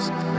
music.